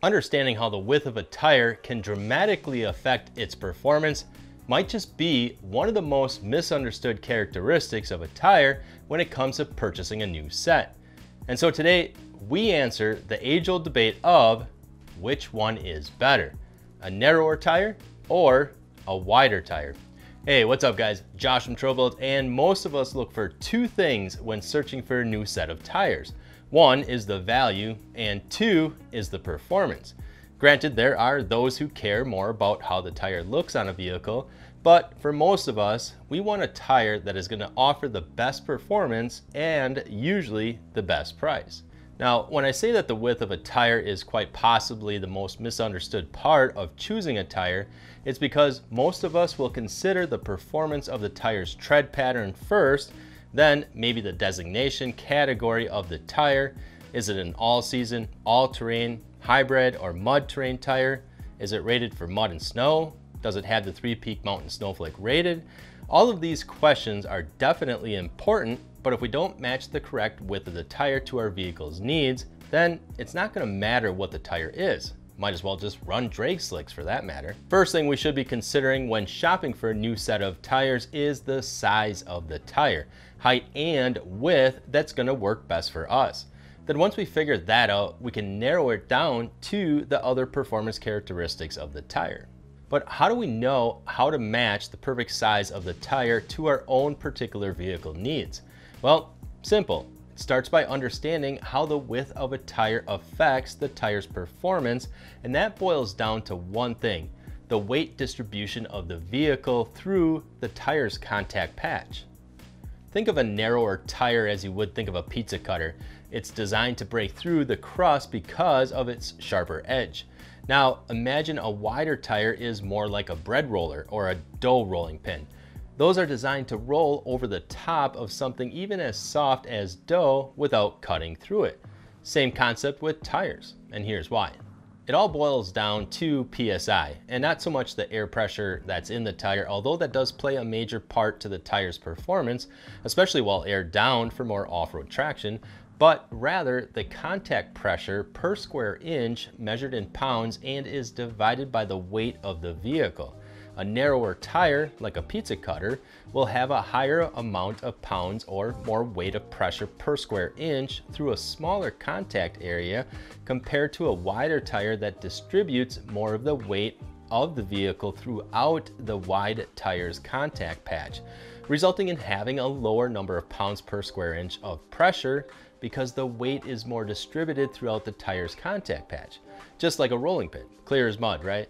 Understanding how the width of a tire can dramatically affect its performance might just be one of the most misunderstood characteristics of a tire when it comes to purchasing a new set. And so today, we answer the age-old debate of which one is better, a narrower tire or a wider tire. Hey, what's up guys? Josh from TrailBuilt, and most of us look for two things when searching for a new set of tires. One is the value, and two is the performance. Granted, there are those who care more about how the tire looks on a vehicle, but for most of us, we want a tire that is going to offer the best performance and usually the best price. Now, when I say that the width of a tire is quite possibly the most misunderstood part of choosing a tire, it's because most of us will consider the performance of the tire's tread pattern first then maybe the designation category of the tire. Is it an all-season, all-terrain, hybrid, or mud terrain tire? Is it rated for mud and snow? Does it have the three-peak mountain snowflake rated? All of these questions are definitely important, but if we don't match the correct width of the tire to our vehicle's needs, then it's not gonna matter what the tire is. Might as well just run drag slicks for that matter. First thing we should be considering when shopping for a new set of tires is the size of the tire, height and width that's gonna work best for us. Then once we figure that out, we can narrow it down to the other performance characteristics of the tire. But how do we know how to match the perfect size of the tire to our own particular vehicle needs? Well, simple starts by understanding how the width of a tire affects the tire's performance, and that boils down to one thing, the weight distribution of the vehicle through the tire's contact patch. Think of a narrower tire as you would think of a pizza cutter. It's designed to break through the crust because of its sharper edge. Now imagine a wider tire is more like a bread roller or a dough rolling pin. Those are designed to roll over the top of something even as soft as dough without cutting through it. Same concept with tires, and here's why. It all boils down to PSI, and not so much the air pressure that's in the tire, although that does play a major part to the tire's performance, especially while aired down for more off-road traction, but rather the contact pressure per square inch measured in pounds and is divided by the weight of the vehicle. A narrower tire, like a pizza cutter, will have a higher amount of pounds or more weight of pressure per square inch through a smaller contact area compared to a wider tire that distributes more of the weight of the vehicle throughout the wide tire's contact patch, resulting in having a lower number of pounds per square inch of pressure because the weight is more distributed throughout the tire's contact patch. Just like a rolling pin, clear as mud, right?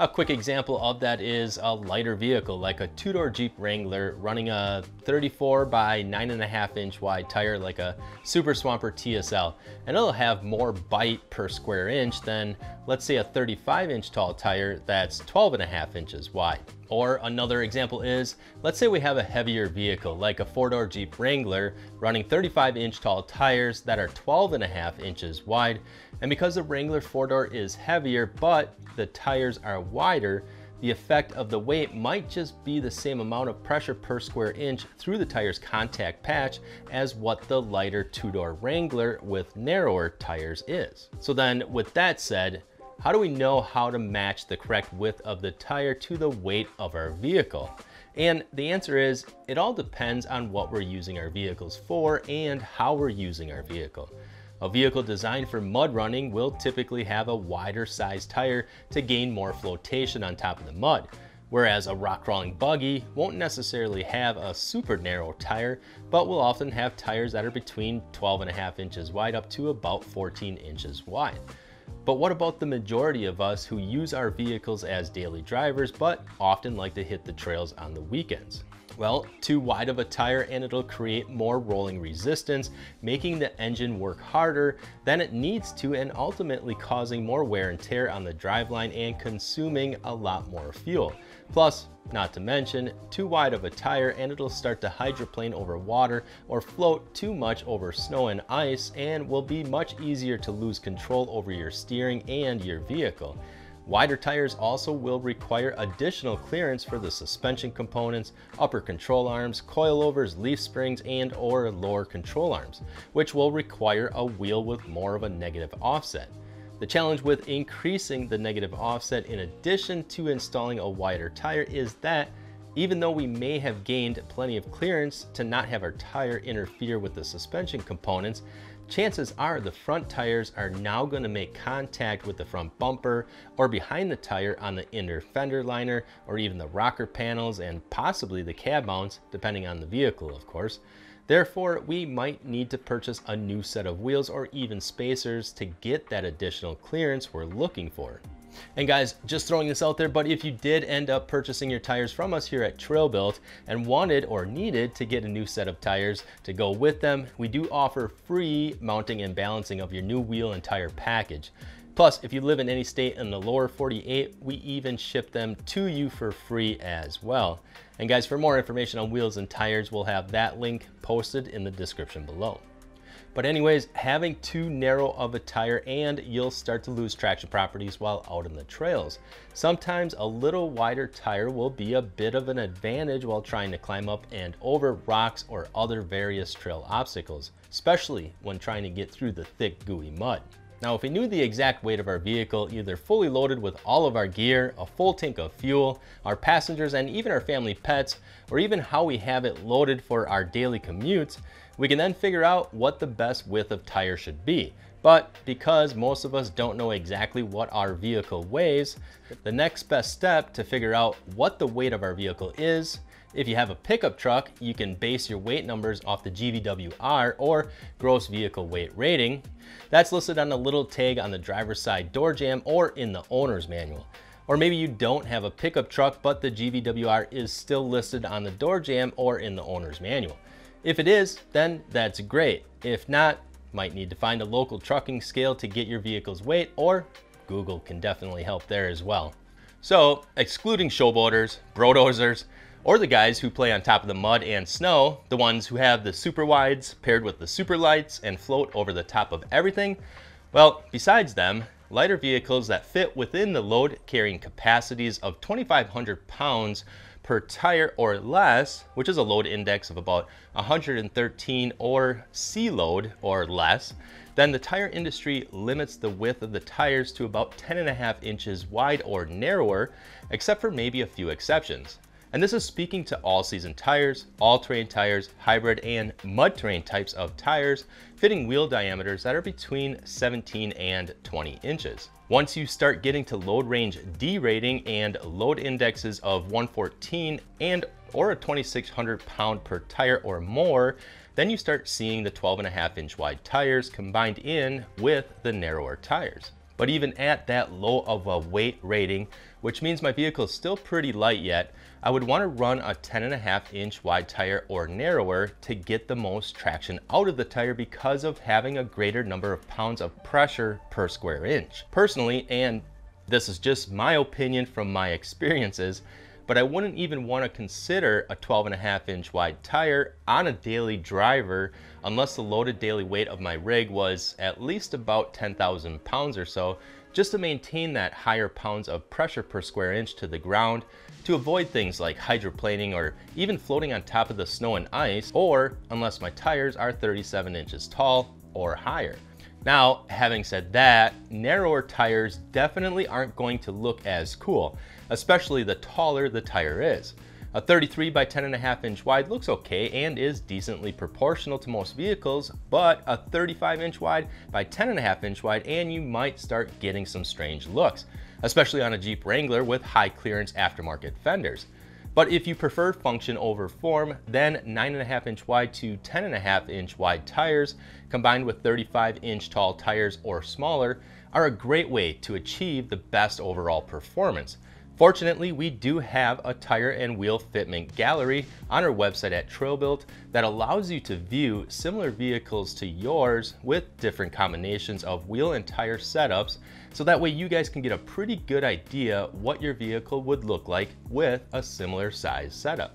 A quick example of that is a lighter vehicle like a two-door Jeep Wrangler running a 34 by 9.5 inch wide tire like a Super Swamper TSL and it'll have more bite per square inch than let's say a 35 inch tall tire that's 12 and a half inches wide. Or another example is, let's say we have a heavier vehicle like a four-door Jeep Wrangler running 35 inch tall tires that are 12 and a half inches wide. And because the Wrangler four-door is heavier, but the tires are wider, the effect of the weight might just be the same amount of pressure per square inch through the tire's contact patch as what the lighter two-door Wrangler with narrower tires is. So then with that said, how do we know how to match the correct width of the tire to the weight of our vehicle? And the answer is, it all depends on what we're using our vehicles for and how we're using our vehicle. A vehicle designed for mud running will typically have a wider size tire to gain more flotation on top of the mud, whereas a rock crawling buggy won't necessarily have a super narrow tire, but will often have tires that are between 12 and a half inches wide up to about 14 inches wide. But what about the majority of us who use our vehicles as daily drivers, but often like to hit the trails on the weekends? Well, too wide of a tire and it'll create more rolling resistance, making the engine work harder than it needs to and ultimately causing more wear and tear on the driveline and consuming a lot more fuel. Plus, not to mention, too wide of a tire and it'll start to hydroplane over water or float too much over snow and ice and will be much easier to lose control over your steering and your vehicle. Wider tires also will require additional clearance for the suspension components, upper control arms, coilovers, leaf springs, and or lower control arms, which will require a wheel with more of a negative offset. The challenge with increasing the negative offset in addition to installing a wider tire is that even though we may have gained plenty of clearance to not have our tire interfere with the suspension components, chances are the front tires are now going to make contact with the front bumper or behind the tire on the inner fender liner or even the rocker panels and possibly the cab mounts, depending on the vehicle, of course. Therefore, we might need to purchase a new set of wheels or even spacers to get that additional clearance we're looking for. And guys, just throwing this out there, but if you did end up purchasing your tires from us here at Trailbuilt and wanted or needed to get a new set of tires to go with them, we do offer free mounting and balancing of your new wheel and tire package. Plus, if you live in any state in the lower 48, we even ship them to you for free as well. And guys, for more information on wheels and tires, we'll have that link posted in the description below. But anyways, having too narrow of a tire and you'll start to lose traction properties while out in the trails. Sometimes a little wider tire will be a bit of an advantage while trying to climb up and over rocks or other various trail obstacles, especially when trying to get through the thick gooey mud. Now, if we knew the exact weight of our vehicle, either fully loaded with all of our gear, a full tank of fuel, our passengers, and even our family pets, or even how we have it loaded for our daily commutes, we can then figure out what the best width of tire should be. But because most of us don't know exactly what our vehicle weighs, the next best step to figure out what the weight of our vehicle is, if you have a pickup truck, you can base your weight numbers off the GVWR or gross vehicle weight rating. That's listed on a little tag on the driver's side door jamb or in the owner's manual. Or maybe you don't have a pickup truck, but the GVWR is still listed on the door jamb or in the owner's manual. If it is, then that's great. If not, might need to find a local trucking scale to get your vehicle's weight or Google can definitely help there as well. So excluding showboaters, brodozers, or the guys who play on top of the mud and snow, the ones who have the super wides paired with the super lights and float over the top of everything, well, besides them, lighter vehicles that fit within the load carrying capacities of 2,500 pounds per tire or less, which is a load index of about 113 or C load or less, then the tire industry limits the width of the tires to about 10 and a half inches wide or narrower, except for maybe a few exceptions. And this is speaking to all season tires, all terrain tires, hybrid and mud terrain types of tires, fitting wheel diameters that are between 17 and 20 inches. Once you start getting to load range D rating and load indexes of 114 and or a 2600 pound per tire or more, then you start seeing the 12 and a half inch wide tires combined in with the narrower tires. But even at that low of a weight rating, which means my vehicle is still pretty light yet, I would want to run a 10 and a half inch wide tire or narrower to get the most traction out of the tire because of having a greater number of pounds of pressure per square inch. Personally, and this is just my opinion from my experiences, but I wouldn't even want to consider a 12 and a half inch wide tire on a daily driver unless the loaded daily weight of my rig was at least about 10,000 pounds or so, just to maintain that higher pounds of pressure per square inch to the ground to avoid things like hydroplaning or even floating on top of the snow and ice, or unless my tires are 37 inches tall or higher. Now, having said that, narrower tires definitely aren't going to look as cool, especially the taller the tire is. A 33 by 10 and a half inch wide looks okay and is decently proportional to most vehicles, but a 35 inch wide by 10 and a half inch wide and you might start getting some strange looks, especially on a Jeep Wrangler with high clearance aftermarket fenders. But if you prefer function over form, then 9.5 inch wide to 10.5 inch wide tires combined with 35 inch tall tires or smaller are a great way to achieve the best overall performance. Fortunately, we do have a tire and wheel fitment gallery on our website at Trailbuilt that allows you to view similar vehicles to yours with different combinations of wheel and tire setups so that way you guys can get a pretty good idea what your vehicle would look like with a similar size setup.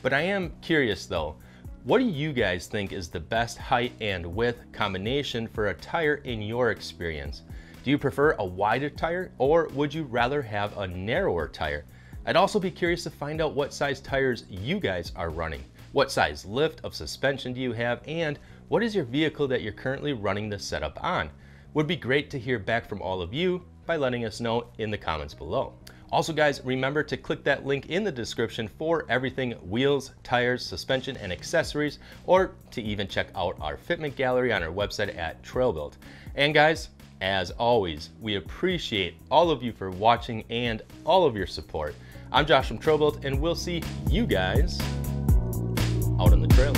But I am curious though, what do you guys think is the best height and width combination for a tire in your experience? Do you prefer a wider tire or would you rather have a narrower tire? I'd also be curious to find out what size tires you guys are running. What size lift of suspension do you have and what is your vehicle that you're currently running the setup on? Would be great to hear back from all of you by letting us know in the comments below. Also guys, remember to click that link in the description for everything wheels, tires, suspension, and accessories, or to even check out our fitment gallery on our website at TrailBuilt. And guys, as always, we appreciate all of you for watching and all of your support. I'm Josh from TrailBuilt, and we'll see you guys out on the trail.